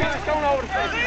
Estão na hora.